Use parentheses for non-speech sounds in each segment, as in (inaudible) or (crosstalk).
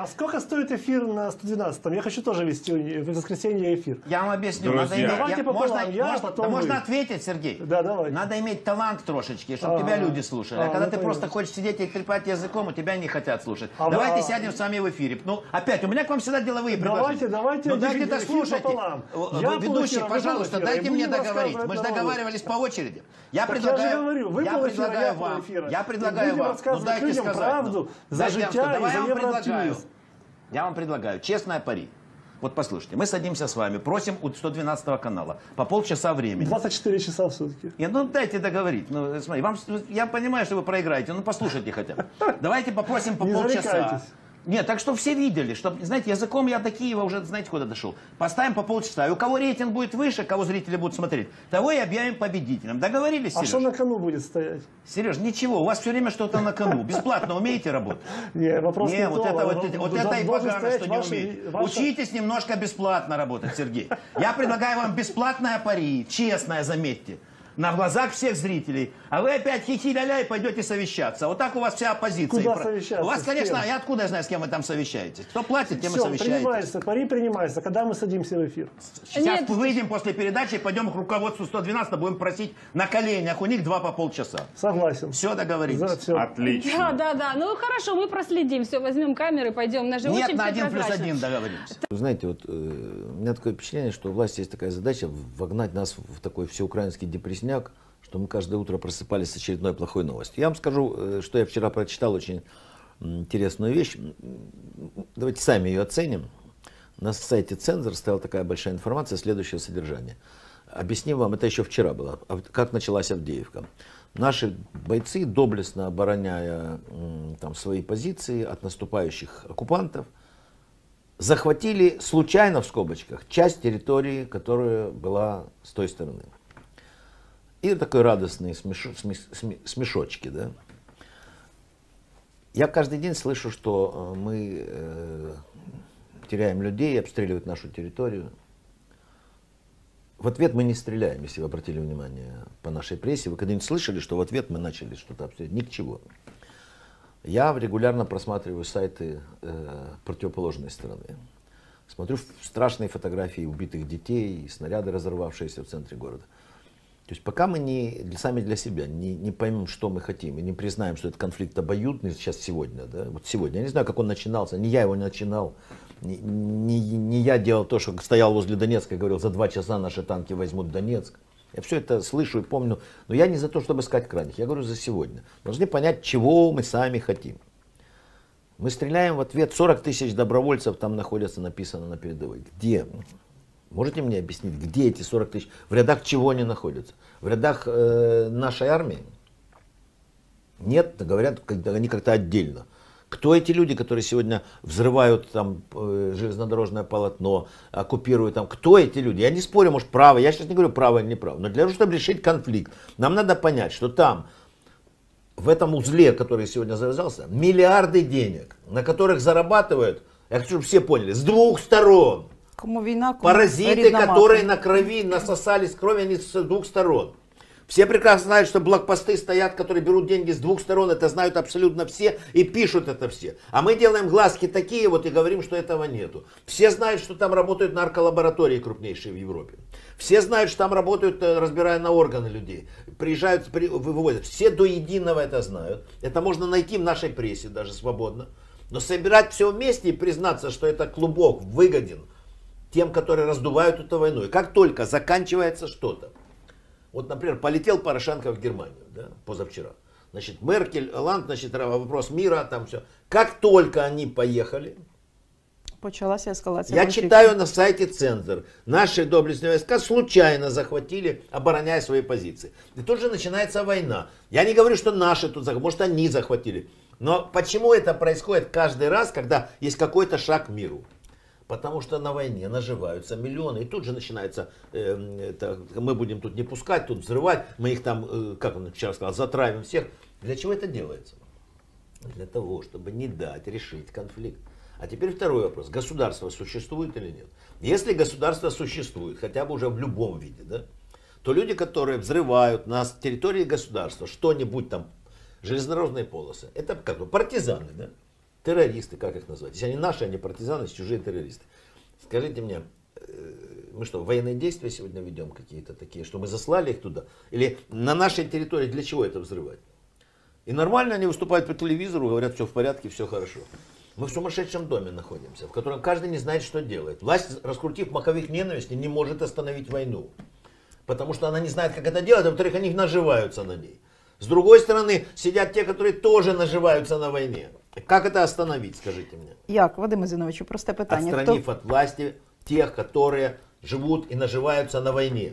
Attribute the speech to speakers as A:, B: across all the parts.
A: А сколько стоит эфир на 112? Я хочу тоже вести в воскресенье эфир.
B: Я вам объясню.
C: Друзья.
B: Надо иметь,
A: Давайте
B: я-
A: пополам,
B: можно,
A: я,
B: можно,
A: потом
B: да
A: вы.
B: можно ответить, Сергей?
A: Да, давайте.
B: Надо иметь талант трошечки, чтобы
A: Ага.
B: тебя люди слушали. А,
A: А,
B: когда
A: ну,
B: ты просто
A: понятно.
B: хочешь сидеть и трепать языком, у тебя не хотят слушать.
A: А,
B: давайте
A: а-
B: сядем с вами в эфире. Ну, опять, у меня к вам всегда деловые
A: Давайте,
B: предложения.
A: давайте
B: Ну,
A: эфир-
B: дайте
A: эфир
B: дослушайте.
A: пополам. Я
B: Ведущий, пожалуйста, дайте мне договорить. Мы же договаривались по очереди. Я
A: Так я
B: предлагаю,
A: же говорю, вы
B: я предлагаю
A: я
B: вам, я предлагаю вам, ну дайте сказать.
A: правду
B: ну.
A: за
B: Дайте я вам
A: життя
B: скажу.
A: и
B: Давай
A: за
B: я вам предлагаю. Я вам предлагаю, честная пари. Вот послушайте, мы садимся с вами, просим у 112 канала по полчаса времени.
A: 24 часа в сутки.
B: Не, ну дайте договорить. Ну, смотри, вам, я понимаю, что вы проиграете, ну послушайте хотя бы. (laughs) Давайте попросим по
A: Не
B: полчаса. Нет, так что все видели, что, знаете, языком я до Киева уже, знаете, куда дошел. Поставим по полчаса. И у кого рейтинг будет выше, кого зрители будут смотреть, того и объявим победителем. Договорились,
A: А
B: Сереж?
A: что на кону будет стоять?
B: Сереж, ничего, у вас все время что-то на кону. Бесплатно умеете работать?
A: Не, вопрос
B: Не, вот
A: то,
B: это,
A: а
B: вот, это- вот
A: должен
B: это и погано, что не умеете. Учитесь немножко бесплатно работать, Сергей. Я предлагаю вам бесплатное пари, честное, заметьте, на глазах всех зрителей. А вы опять хихи-ля-ля и пойдете совещаться. Вот так у вас вся оппозиция.
A: Куда
B: И
A: совещаться?
B: У вас, конечно, я откуда знаю, с кем вы там совещаетесь? Кто платит, тем и
A: Все,
B: совещаетесь.
A: принимается, пари принимается, когда мы садимся в эфир.
B: Сейчас
D: Нет.
B: выйдем после передачи, пойдем к руководству 112, будем просить на коленях. У них два по полчаса.
A: Согласен.
B: Все договорились.
A: За все.
C: Отлично.
D: Да, да, да. Ну хорошо, мы проследим. Все, возьмем камеры, пойдем. Наш же
B: Нет, на один плюс один договоримся.
E: Знаете, вот э, у меня такое впечатление, что у власти есть такая задача вогнать нас в такой всеукраинский депрессняк, что мы каждое утро просыпались с очередной плохой новостью. Я вам скажу, э, что я вчера прочитал очень интересную вещь. Давайте сами ее оценим. На сайте Цензор стояла такая большая информация следующего содержания. Объясним вам, это еще вчера было, как началась Авдеевка. Наши бойцы, доблестно обороняя там, свои позиции от наступающих оккупантов, захватили случайно, в скобочках, часть территории, которая была с той стороны. И такой радостные смеш- смеш- сме- смешочки, да. Я каждый день слышу, что э, мы э, теряем людей, обстреливают нашу территорию. В ответ мы не стреляем, если вы обратили внимание по нашей прессе. Вы когда-нибудь слышали, что в ответ мы начали что-то обстрелять? Ни к чему. Я регулярно просматриваю сайты э, противоположной стороны. Смотрю страшные фотографии убитых детей, снаряды, разорвавшиеся в центре города. То есть пока мы не сами для себя не, не поймем, что мы хотим, и не признаем, что этот конфликт обоюдный сейчас сегодня, да, вот сегодня, я не знаю, как он начинался, не я его начинал, не, не- не я делал то, что стоял возле Донецка и говорил, за два часа наши танки возьмут Донецк. Я все это слышу и помню, но я не за то, чтобы искать крайних, я говорю за сегодня. Должны понять, чего мы сами хотим. Мы стреляем в ответ, 40 тысяч добровольцев там находятся, написано на передовой. Где? Можете мне объяснить, где эти 40 тысяч? В рядах чего они находятся? В рядах э, нашей армии? Нет, говорят, они как-то отдельно. Кто эти люди, которые сегодня взрывают там э, железнодорожное полотно, оккупируют там? Кто эти люди? Я не спорю, может, право. Я сейчас не говорю право или неправо. Но для того, чтобы решить конфликт, нам надо понять, что там в этом узле, который сегодня завязался, миллиарды денег, на которых зарабатывают, я хочу, чтобы все поняли, с двух сторон.
F: Кому війна, кому
E: Паразиты,
F: мати.
E: которые на крови насосались крови, они с двух сторон. Все прекрасно знают, что блокпосты стоят, которые берут деньги с двух сторон. Это знают абсолютно все и пишут это все. А мы делаем глазки такие вот и говорим, что этого нету. Все знают, что там работают нарколаборатории крупнейшие в Европе. Все знают, что там работают, э, разбирая на органы людей. Приезжают, при- вывозят. Все до единого это знают. Это можно найти в нашей прессе даже свободно. Но собирать все вместе и признаться, что это клубок выгоден тем, которые раздувают эту войну. И как только заканчивается что-то, вот, например, полетел Порошенко в Германию, да, позавчера. Значит, Меркель, Ланд, значит, вопрос мира, там все. Как только они поехали,
F: Почалася ескалація.
E: я читаю на сайте Цензор. Наши доблестные войска случайно захватили, обороняя свои позиции. И тут же начинается война. Я не говорю, что наши тут захватили, может они захватили. Но почему это происходит каждый раз, когда есть какой-то шаг к миру? Потому что на войне наживаются миллионы. И тут же начинается, э, это, мы будем тут не пускать, тут взрывать, мы их там, э, как он вчера сказал, затравим всех. Для чего это делается? Для того, чтобы не дать решить конфликт. А теперь второй вопрос. Государство существует или нет? Если государство существует, хотя бы уже в любом виде, да, то люди, которые взрывают на территории государства что-нибудь там, железнодорожные полосы, это как бы партизаны, да? Террористы, как их назвать? Если они наши, они партизаны, если чужие террористы. Скажите мне, э, мы что, военные действия сегодня ведем какие-то такие, что мы заслали их туда? Или на нашей территории для чего это взрывать? И нормально они выступают по телевизору, говорят, все в порядке, все хорошо. Мы в сумасшедшем доме находимся, в котором каждый не знает, что делает. Власть, раскрутив маховик ненависти, не может остановить войну. Потому что она не знает, как это делать, а во-вторых, они наживаются на ней. С другой стороны, сидят те, которые тоже наживаются на войне. Как это остановить, скажите мне?
F: Як, Вадиме Зіновичу, просте питання.
E: Отстранив от власти тех, которые живут и наживаются на войне.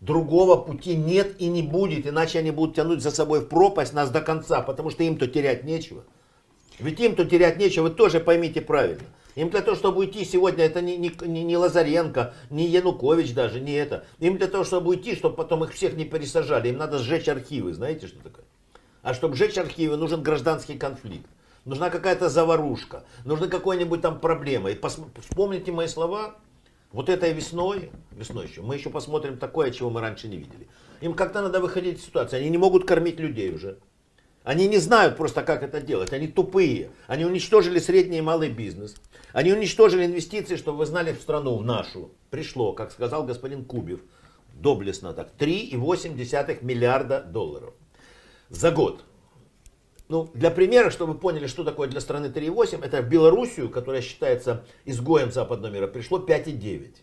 E: Другого пути нет и не будет, иначе они будут тянуть за собой в пропасть нас до конца, потому что им-то терять нечего. Ведь им-то терять нечего, вы тоже поймите правильно. Им для того, чтобы уйти сегодня, это не, не, не Лазаренко, не Янукович даже, не это. Им для того, чтобы уйти, чтобы потом их всех не пересажали, им надо сжечь архивы. Знаете, что такое? А чтобы сжечь архивы, нужен гражданский конфликт. Нужна какая-то заварушка, нужны какой-нибудь там проблемы. И пос- вспомните мои слова, вот этой весной, весной еще, мы еще посмотрим такое, чего мы раньше не видели. Им как-то надо выходить из ситуации, они не могут кормить людей уже. Они не знают просто, как это делать. Они тупые. Они уничтожили средний и малый бизнес. Они уничтожили инвестиции, чтобы вы знали, в страну, в нашу. Пришло, как сказал господин Кубев, доблестно так, 3,8 миллиарда долларов за год. Ну, для примера, чтобы вы поняли, что такое для страны 3,8, это в Белоруссию, которая считается изгоем западного мира, пришло 5,9.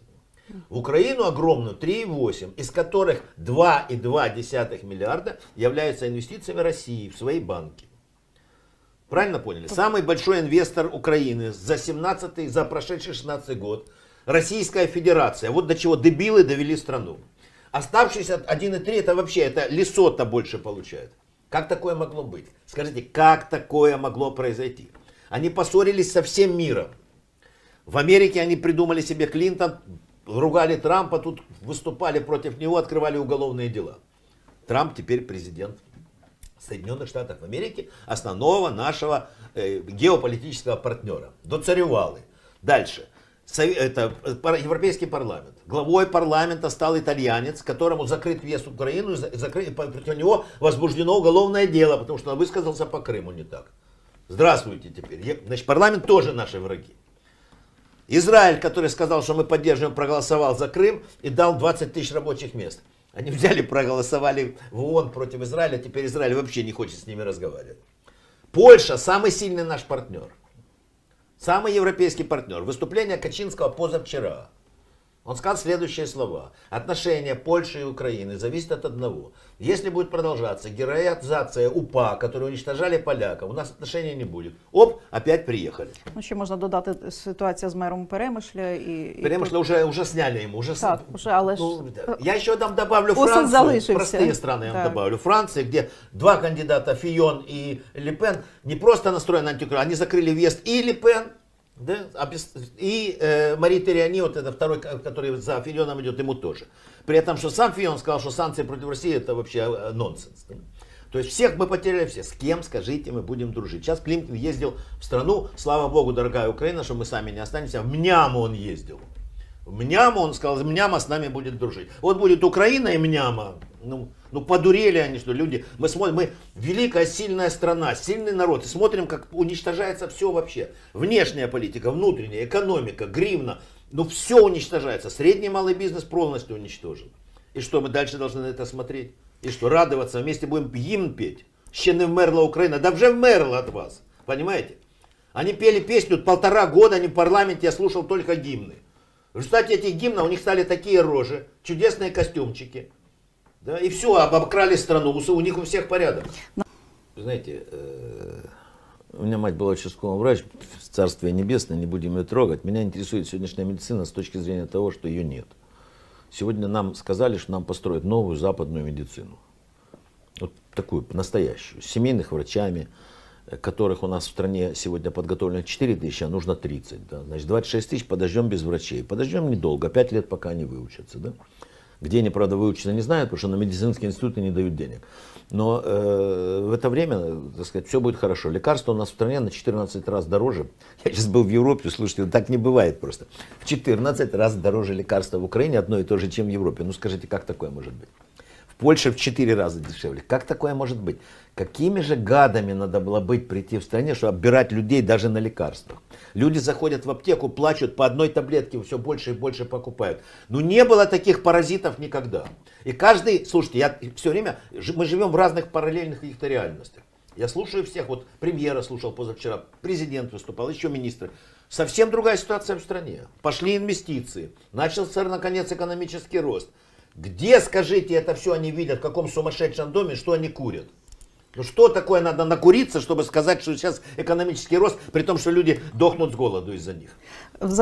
E: В Украину огромную 3,8, из которых 2,2 миллиарда являются инвестициями России в свои банки. Правильно поняли? Самый большой инвестор Украины за 17 за прошедший 16 год Российская Федерация. Вот до чего дебилы довели страну. Оставшиеся 1,3 это вообще, это Лесото больше получает. Как такое могло быть? Скажите, как такое могло произойти? Они поссорились со всем миром. В Америке они придумали себе Клинтон, ругали Трампа, тут выступали против него, открывали уголовные дела. Трамп теперь президент Соединенных Штатов Америки, основного нашего э, геополитического партнера. Доцаревалы. Дальше. Это э, Европейский парламент. Главой парламента стал итальянец, которому закрыт въезд в Украину, и за- закры- по- против него возбуждено уголовное дело, потому что он высказался по Крыму не так. Здравствуйте теперь. Значит, парламент тоже наши враги. Израиль, который сказал, что мы поддерживаем, проголосовал за Крым и дал 20 тысяч рабочих мест. Они взяли, проголосовали в ООН против Израиля, теперь Израиль вообще не хочет с ними разговаривать. Польша самый сильный наш партнер. Самый европейский партнер. Выступление Качинского позавчера. Он сказал следующие слова. Отношения Польши и Украины зависят от одного. Если будет продолжаться героизация УПА, которые уничтожали поляков, у нас отношений не будет. Оп, опять приехали.
F: Ну, ще можна додати ситуація з мером Перемишля і. і
E: Потому что уже, уже сняли ему. Уже с-
F: Так, уже, але ж-
E: Ну, да. Я еще там добавлю
F: Посуд
E: Францию.
F: залишився.
E: Простые страны я вам
F: Так.
E: добавлю. Франция, где два кандидата, Фион и Лепен, не просто настроены антикру, они закрыли въезд и Лепен, да, а и э, Мари Териани, вот это второй, ко- который за Фионом идет, ему тоже. При этом, что сам Фион сказал, что санкции против России это вообще э, нонсенс. да. То есть всех мы потеряли все. С кем, скажите, мы будем дружить. Сейчас Климкин ездил в страну, слава богу, дорогая Украина, что мы сами не останемся. В Мняму он ездил. В Мняму он сказал, Мняма с нами будет дружить. Вот будет Украина и Мняма. Ну, ну подурели они, что люди. Мы смотрим, мы великая, сильная страна, сильный народ. И смотрим, как уничтожается все вообще. Внешняя политика, внутренняя, экономика, гривна. Ну все уничтожается. Средний малый бизнес полностью уничтожен. И что, мы дальше должны на это смотреть? И что, радоваться? Вместе будем гимн петь? Ще не вмерла Украина. Да вже вмерла от вас. Понимаете? Они пели песню полтора года, они в парламенте, я слушал только гимны. В результате этих гимнов у них стали такие рожи, чудесные костюмчики. Да, и все, обокрали страну, у них у всех порядок. Знаете, э, у меня мать была участковый врач, Царствие Небесное, не будем ее трогать. Меня интересует сегодняшняя медицина с точки зрения того, что ее нет. Сегодня нам сказали, что нам построят новую западную медицину. Вот такую, настоящую. С семейных врачами, э, которых у нас в стране сегодня подготовлено 4 тысячи, а нужно 30. Да? Значит, 26 тысяч подождем без врачей. Подождем недолго, 5 лет, пока они выучатся. Да? Где они, правда, выучатся, не знают, потому что на медицинские институты не дают денег. Но э, в это время, так сказать, все будет хорошо. Лекарства у нас в стране на 14 раз дороже. Я сейчас был в Европе, слушайте, так не бывает просто. В 14 раз дороже лекарства в Украине, одно и то же, чем в Европе. Ну скажите, как такое может быть? Польша в 4 раза дешевле. Как такое может быть? Какими же гадами надо было быть прийти в стране, чтобы оббирать людей даже на лекарствах? Люди заходят в аптеку, плачут, по одной таблетке все больше и больше покупают. Ну не было таких паразитов никогда. И каждый, слушайте, я все время, мы живем в разных параллельных каких-то реальностях. Я слушаю всех, вот премьера слушал позавчера, президент выступал, еще министры. Совсем другая ситуация в стране. Пошли инвестиции, начался наконец экономический рост. Где, скажите, это все они видят, в каком сумасшедшем доме, что они курят? Ну что такое надо накуриться, чтобы сказать, что сейчас экономический рост, при том, что люди дохнут с голоду из-за них?